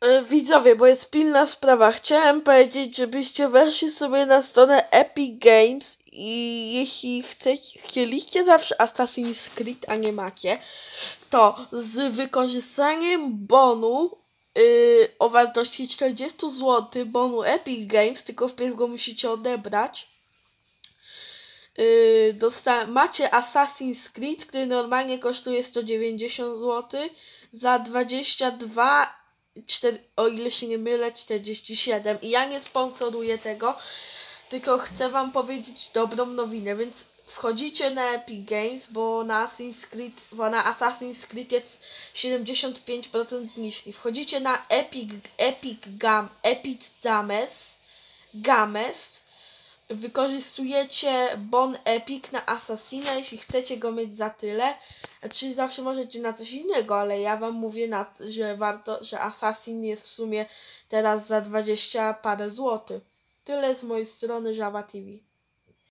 E, Widzowie, bo jest pilna sprawa. Chciałem powiedzieć, żebyście weszli sobie na stronę Epic Games i jeśli chcecie, chcieliście zawsze Assassin's Creed, a nie macie, to z wykorzystaniem bonu yy, o wartości 40 zł, bonu Epic Games, tylko wpierw go musicie odebrać, yy, macie Assassin's Creed, który normalnie kosztuje 190 zł, za 22 4, o ile się nie mylę, 47. I ja nie sponsoruję tego, tylko chcę wam powiedzieć dobrą nowinę, więc wchodzicie na Epic Games, bo na Assassin's Creed, bo na Assassin's Creed jest 75% zniżki. Wchodzicie na Epic, Epic Gam, Epic Games, Games, wykorzystujecie bon Epic na Assassina, jeśli chcecie go mieć za tyle. Czyli zawsze możecie na coś innego, ale ja wam mówię, na, że warto, że Assassin jest w sumie teraz za 20 parę złotych. Tyle z mojej strony Java TV.